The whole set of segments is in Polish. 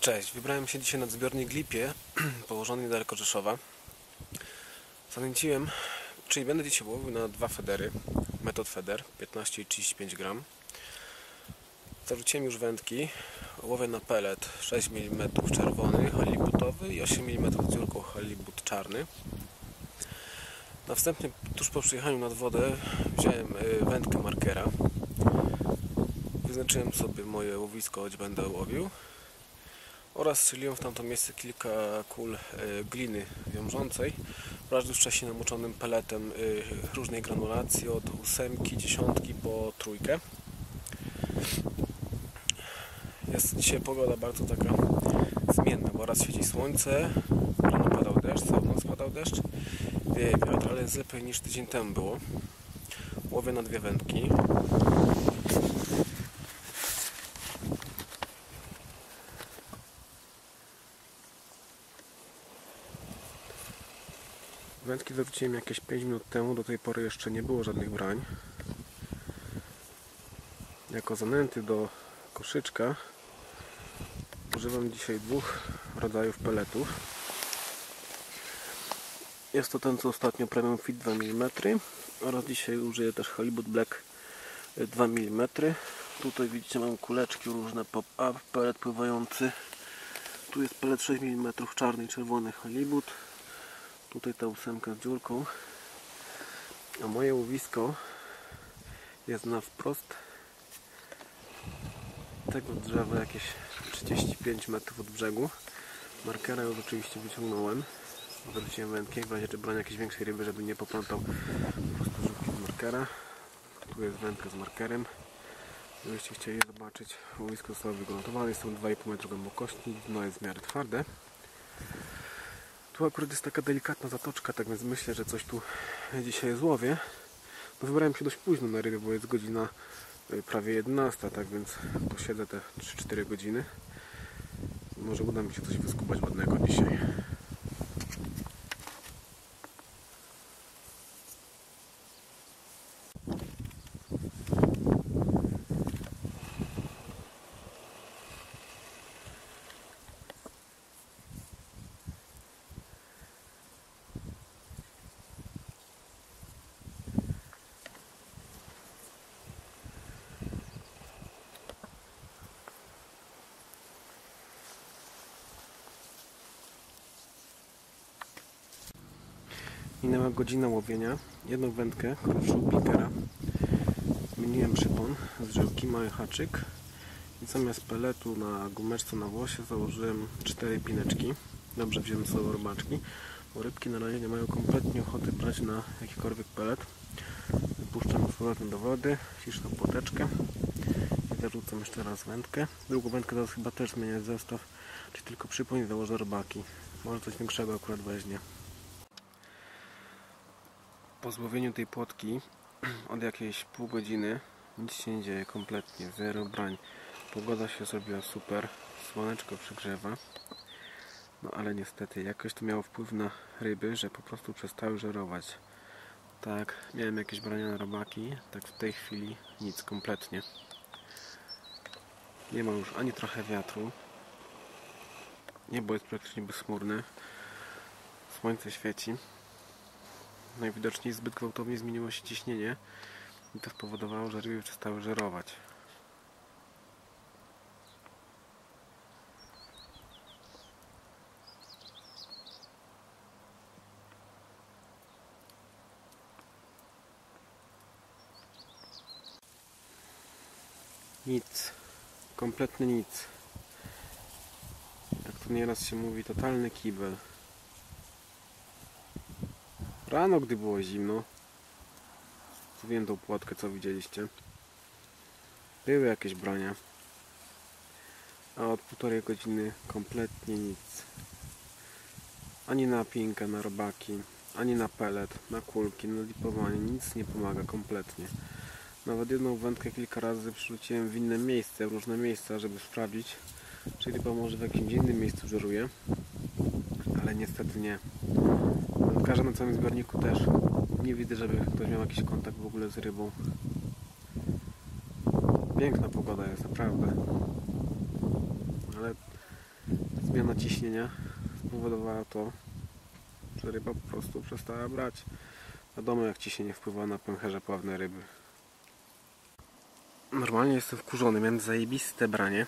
Cześć, wybrałem się dzisiaj nad zbiornik Lipie, położony niedaleko Rzeszowa. Zanęciłem, czyli będę dzisiaj łowił na dwa federy, metod feder, 15 i 35 gram. Zarzuciłem już wędki, łowię na pelet 6 mm czerwony, halibutowy i 8 mm dziurką halibut czarny. Następnie, tuż po przyjechaniu nad wodę, wziąłem y, wędkę markera. Wyznaczyłem sobie moje łowisko, gdzie będę łowił oraz strzeliłem w tamto miejsce kilka kul e, gliny wiążącej wraz już wcześniej namoczonym peletem e, różnej granulacji od ósemki, dziesiątki po trójkę. Jest dzisiaj pogoda bardzo taka zmienna, bo raz świeci słońce, rano padał deszcz, całą noc padał deszcz, wieje wiatr, ale jest lepiej niż tydzień temu było. Łowię na dwie wędki. Wędki zawróciłem jakieś 5 minut temu, do tej pory jeszcze nie było żadnych brań. Jako zanęty do koszyczka używam dzisiaj dwóch rodzajów peletów. Jest to ten co ostatnio Premium Fit 2 mm oraz dzisiaj użyję też Halibut Black 2 mm. Tutaj widzicie mam kuleczki różne pop-up, pelet pływający. Tu jest pelet 6 mm czarny i czerwony halibut tutaj ta ósemka z dziurką. A moje łowisko jest na wprost tego drzewa jakieś 35 metrów od brzegu. Markera już oczywiście wyciągnąłem. Wróciłem wędkę w razie czy broń jakiejś większej ryby żeby nie poplątał po prostu żółki z markera. Tu jest wędka z markerem. Gdybyście chcieli zobaczyć łowisko zostało wyglądowane jest to 2,5 metra głębokości. Dno jest w miarę twarde tu akurat jest taka delikatna zatoczka, tak więc myślę, że coś tu dzisiaj złowię. No wybrałem się dość późno na ryby, bo jest godzina y, prawie 11, tak więc posiedzę te 3-4 godziny. Może uda mi się coś wyskubać ładnego dzisiaj. Minęła godzina łowienia. Jedną wędkę, kruszył pikera. Zmieniłem przypon z żyłki, mały haczyk. I zamiast peletu na gumeczce na włosie założyłem cztery pineczki. Dobrze wziąłem sobie robaczki, bo rybki na razie nie mają kompletnie ochoty brać na jakikolwiek pelet. Wypuszczam z powrotem do wody, ciszę płoteczkę i zarzucam jeszcze raz wędkę. Drugą wędkę teraz chyba też zmieniać zestaw, czyli tylko przypon i założę robaki. Może coś większego akurat weźmie po złowieniu tej płotki od jakiejś pół godziny nic się nie dzieje kompletnie, zero brań. Pogoda się zrobiła super, słoneczko przygrzewa. No ale niestety jakoś to miało wpływ na ryby, że po prostu przestały żerować. Tak, miałem jakieś brania na robaki, tak w tej chwili nic kompletnie. Nie ma już ani trochę wiatru. Niebo jest praktycznie bezchmurne. Słońce świeci najwidoczniej zbyt gwałtownie zmieniło się ciśnienie i to spowodowało, że ryby przestały żerować. Nic. Kompletnie nic. Jak to nieraz się mówi, totalny kibel. Rano, gdy było zimno, złowiłem tą płotkę, co widzieliście. Były jakieś bronie. A od półtorej godziny kompletnie nic. Ani na pinkę, na robaki, ani na pelet, na kulki, na lipowanie. Nic nie pomaga kompletnie. Nawet jedną wędkę kilka razy przerzuciłem w inne miejsce, w różne miejsca, żeby sprawdzić, czy ryba może w jakimś innym miejscu żeruje. Ale niestety nie wędkarza na całym zbiorniku też nie widzę, żeby ktoś miał jakiś kontakt w ogóle z rybą. Piękna pogoda jest, naprawdę. Ale zmiana ciśnienia spowodowała to, że ryba po prostu przestała brać. Wiadomo jak ciśnienie wpływa na pęcherze pławne ryby. Normalnie jestem wkurzony, miałem zajebiste branie.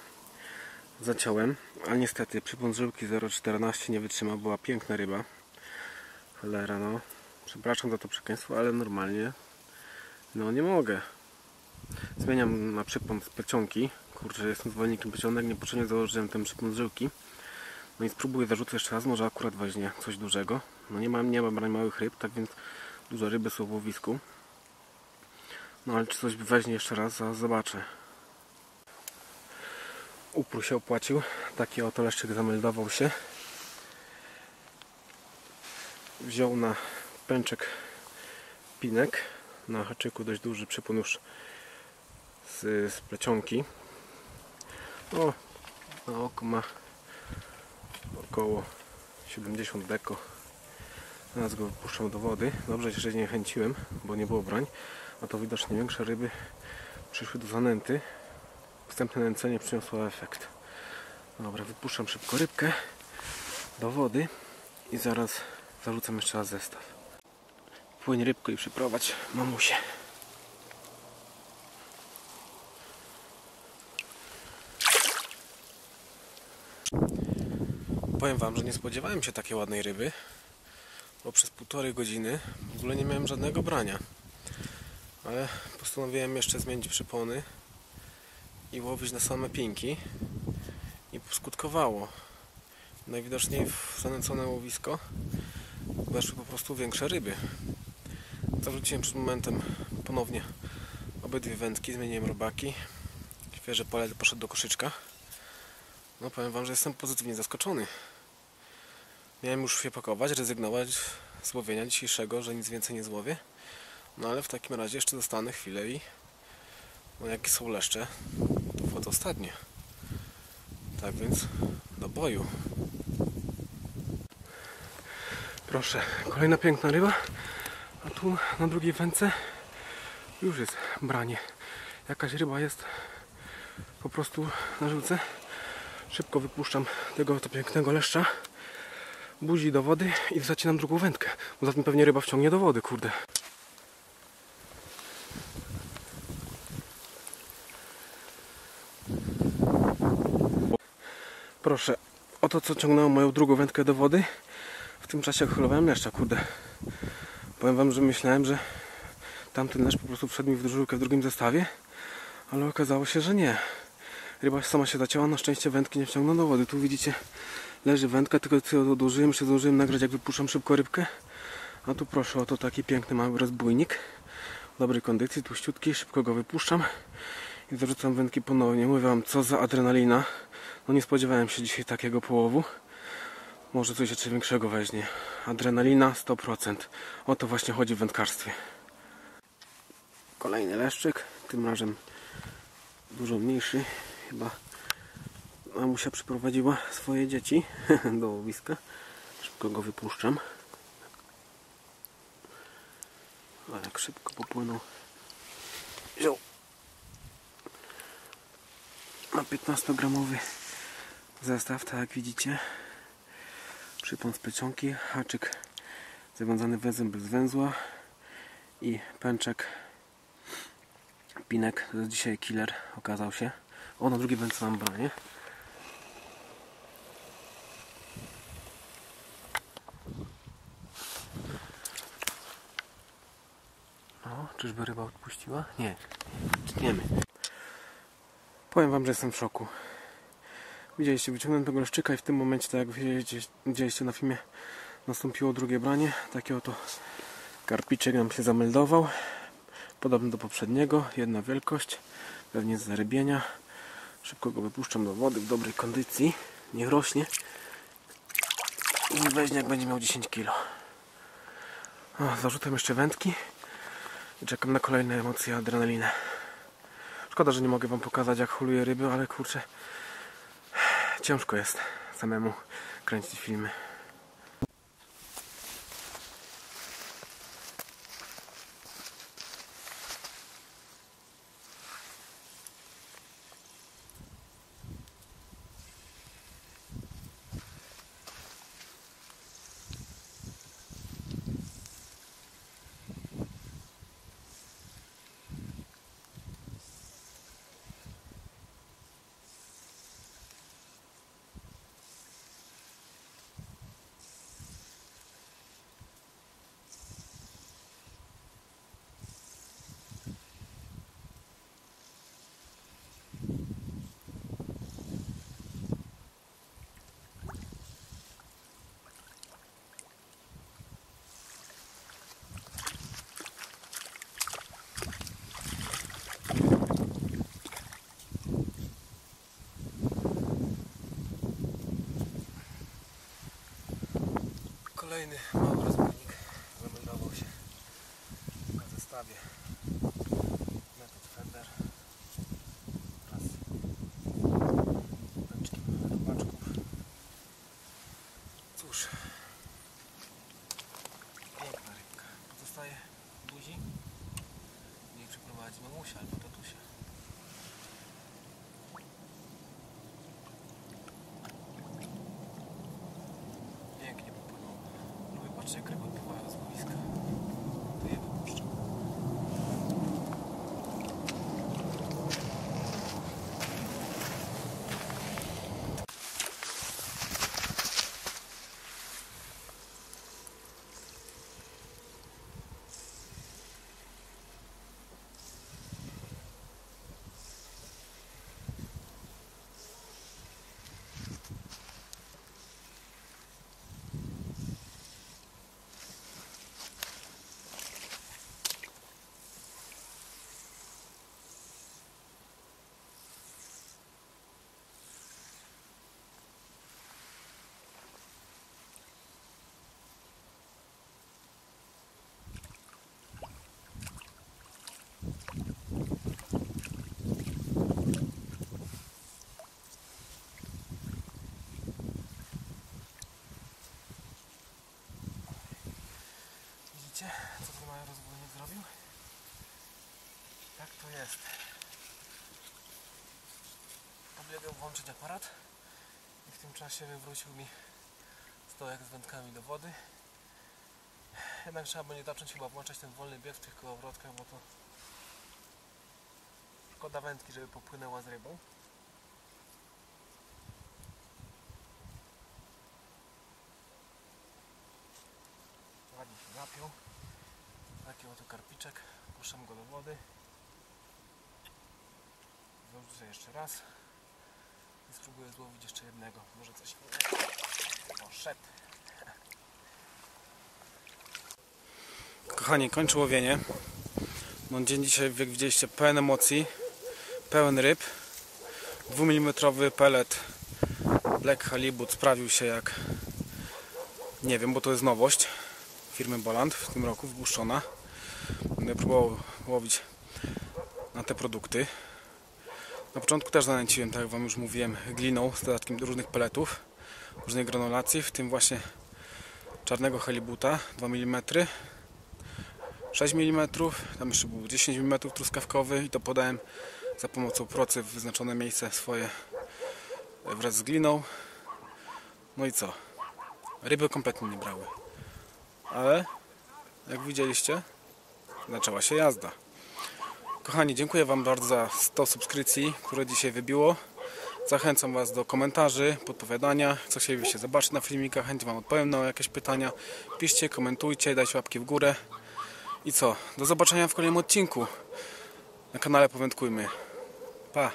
Zaciąłem, ale niestety przypon żyłki 0,14 nie wytrzymał, była piękna ryba. Cholera no. Przepraszam za to przekleństwo, ale normalnie no nie mogę. Zmieniam na przypon z. Kurczę, jestem zwolennikiem plecionek, niepotrzebnie założyłem ten przypon z żyłki. No i spróbuję zarzucę jeszcze raz, może akurat weźmie coś dużego. No nie mam, nie mam małych ryb, tak więc duże ryby są w łowisku. No ale czy coś weźmie jeszcze raz, zaraz zobaczę. Upór się opłacił. Taki oto leszczyk zameldował się. Wziął na pęczek pinek. Na haczyku dość duży przypon już z, z plecionki. O, na oko ma około 70 deko. Teraz go wypuszczam do wody. Dobrze że nie chęciłem, bo nie było brań. A to widocznie większe ryby przyszły do zanęty. Wstępne nęcenie przyniosło efekt. Dobra, wypuszczam szybko rybkę do wody i zaraz zarzucam jeszcze raz zestaw. Płyń rybko i przyprowadź mamusie. Powiem Wam, że nie spodziewałem się takiej ładnej ryby, bo przez półtorej godziny w ogóle nie miałem żadnego brania. Ale postanowiłem jeszcze zmienić przypony i łowić na same pinki i skutkowało. Najwidoczniej w zanęcone łowisko weszły po prostu większe ryby. Zawróciłem przed momentem ponownie obydwie wędki, zmieniłem robaki. Świeże pole poszedł do koszyczka. No powiem Wam, że jestem pozytywnie zaskoczony. Miałem już się pakować, rezygnować z łowienia dzisiejszego, że nic więcej nie złowię. No ale w takim razie jeszcze dostanę chwilę i no jakie są leszcze, to ostatnie. Tak więc do boju. Proszę, kolejna piękna ryba. A tu na drugiej wędce już jest branie. Jakaś ryba jest po prostu na żyłce. Szybko wypuszczam tego to pięknego leszcza. Buzi do wody i zacinam drugą wędkę. Bo zatem pewnie ryba wciągnie do wody, kurde. Proszę, oto co ciągnęło moją drugą wędkę do wody. W tym czasie holowałem leszcza, kurde. Powiem wam, że myślałem, że tamten leszcz po prostu wszedł mi w żółkę w drugim zestawie, ale okazało się, że nie. Ryba sama się zacięła, na szczęście wędki nie wciągnął do wody. Tu widzicie, leży wędka, tylko co odłożyłem, jeszcze zdążyłem nagrać, jak wypuszczam szybko rybkę. A tu proszę, oto taki piękny mały rozbójnik. W dobrej kondycji, tłuściutki, szybko go wypuszczam i zarzucam wędki ponownie. Mówię wam, co za adrenalina. No nie spodziewałem się dzisiaj takiego połowu. Może coś jeszcze większego weźmie. Adrenalina 100%. O to właśnie chodzi w wędkarstwie. Kolejny leszczyk. Tym razem dużo mniejszy. Chyba mamusia przyprowadziła swoje dzieci do łowiska. Szybko go wypuszczam. Ale jak szybko popłynął. Wziął ma 15 gramowy zestaw, tak jak widzicie przypon z plecionki, haczyk zawiązany węzłem bez węzła i pęczek pinek, to jest dzisiaj killer okazał się o na drugie węzło mam branie no, czyżby ryba odpuściła? nie, tniemy powiem wam, że jestem w szoku Widzieliście, wyciągnąłem tego leszczyka i w tym momencie, tak jak widzieliście na filmie, nastąpiło drugie branie. Taki oto karpiczek nam się zameldował. Podobny do poprzedniego, jedna wielkość, pewnie z zarybienia. Szybko go wypuszczam do wody w dobrej kondycji. Niech rośnie. I weźmie jak będzie miał 10 kg. Zarzucam jeszcze wędki i czekam na kolejne emocje, adrenalinę. Szkoda, że nie mogę Wam pokazać jak holuję ryby, ale kurczę, ciężko jest samemu kręcić filmy. Kolejny mały rozbójnik zameldował się na zestawie metod Fender oraz pęczkiem robaczków. Cóż, piękna rybka. Pozostaje buzi. Niech przyprowadzi mamusia albo tatusia. Pięknie popłynął. Lubię patrzeć jak ryby odpływają z łowiska. To je wypuszczam. Widzicie, co ten mały rozbójnik zrobił? Tak to jest. Pobiegał włączyć aparat i w tym czasie wywrócił mi stołek z wędkami do wody. Jednak trzeba będzie zacząć chyba włączać ten wolny bieg w tych kołowrotkach, bo to szkoda wędki, żeby popłynęła z rybą. Ładnie się zapiął. Taki oto karpiczek. Puszczam go do wody. Złożę jeszcze raz. I spróbuję złowić jeszcze jednego. Może coś. Poszedł. Kochani, kończę łowienie. No dzień dzisiaj, jak widzieliście, pełen emocji. Pełen ryb. 2 mm pelet Black Halibut sprawił się jak nie wiem, bo to jest nowość firmy Boland w tym roku wpuszczona. Będę próbował łowić na te produkty. Na początku też zanęciłem, tak jak Wam już mówiłem, gliną z dodatkiem różnych peletów, różnej granulacji, w tym właśnie czarnego halibuta 2 mm, 6 mm, tam jeszcze był 10 mm truskawkowy i to podałem za pomocą procy w wyznaczone miejsce swoje wraz z gliną. No i co? Ryby kompletnie nie brały ale jak widzieliście zaczęła się jazda kochani dziękuję wam bardzo za 100 subskrypcji które dzisiaj wybiło. Zachęcam was do komentarzy, podpowiadania. Co chcielibyście zobaczyć na filmikach chętnie wam odpowiem na jakieś pytania. Piszcie, komentujcie, dajcie łapki w górę. I co, do zobaczenia w kolejnym odcinku. Na kanale Powędkujmy pa